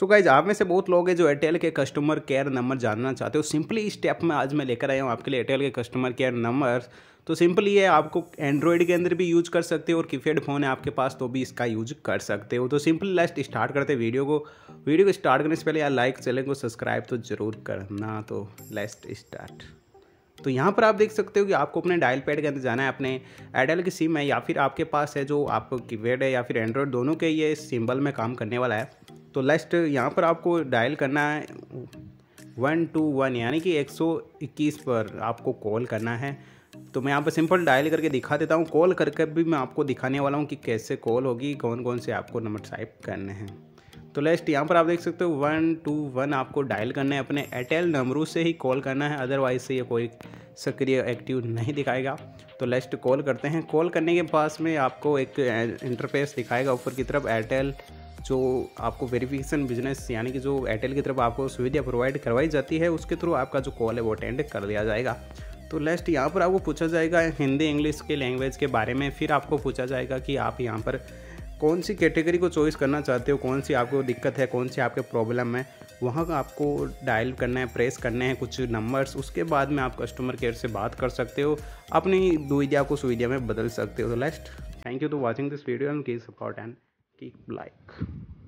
So guys आप में से बहुत लोग हैं जो एयरटेल के कस्टमर केयर नंबर जानना चाहते हो। सिंपली इस स्टेप में आज मैं लेकर आया हूँ आपके लिए एयरटेल के कस्टमर केयर नंबर तो सिंपली ये आपको एंड्रॉयड के अंदर भी यूज़ कर सकते हो और कीपैड फ़ोन है आपके पास तो भी इसका यूज़ कर सकते हो। तो सिंपली लास्ट स्टार्ट करते वीडियो को। वीडियो को स्टार्ट करने से पहले यार लाइक चैनल को सब्सक्राइब तो ज़रूर करना। तो लास्ट स्टार्ट तो यहाँ पर आप देख सकते हो कि आपको अपने डायल पैड के अंदर जाना है, अपने एयरटेल की सिम है या फिर आपके पास है जो आपको कीपैड है या फिर एंड्रॉयड दोनों के ये सिंबल में काम करने वाला है। तो लास्ट यहाँ पर आपको डायल करना है। वन टू वन यानी कि एक सौ इक्कीस पर आपको कॉल करना है। तो मैं यहाँ पर सिंपल डायल करके दिखा देता हूँ। कॉल करके भी मैं आपको दिखाने वाला हूँ कि कैसे कॉल होगी कौन कौन से आपको नंबर टाइप करने हैं। तो लेस्ट यहाँ पर आप देख सकते हो वन टू वन आपको डायल करना है अपने एयरटेल नंबरों से ही कॉल करना है अदरवाइज़ से ये कोई सक्रिय एक्टिव नहीं दिखाएगा। तो लेस्ट कॉल करते हैं। कॉल करने के पास में आपको एक इंटरफेस दिखाएगा ऊपर की तरफ़ एयरटेल जो आपको वेरिफिकेशन बिज़नेस यानी कि जो एयरटेल की तरफ़ आपको सुविधा प्रोवाइड करवाई जाती है, उसके थ्रू आपका जो कॉल है वो अटेंड कर दिया जाएगा। तो लास्ट यहाँ पर आपको पूछा जाएगा हिंदी इंग्लिश के लैंग्वेज के बारे में, फिर आपको पूछा जाएगा कि आप यहाँ पर कौन सी कैटेगरी को चॉइस करना चाहते हो, कौन सी आपको दिक्कत है, कौन सी आपके प्रॉब्लम है, वहाँ का आपको डायल करना है प्रेस करने हैं कुछ नंबर्स उसके बाद में आप कस्टमर केयर से बात कर सकते हो, अपनी दुविधा को सुविधा में बदल सकते हो। तो last thank you to watching this video and की सपोर्ट एंड keep like.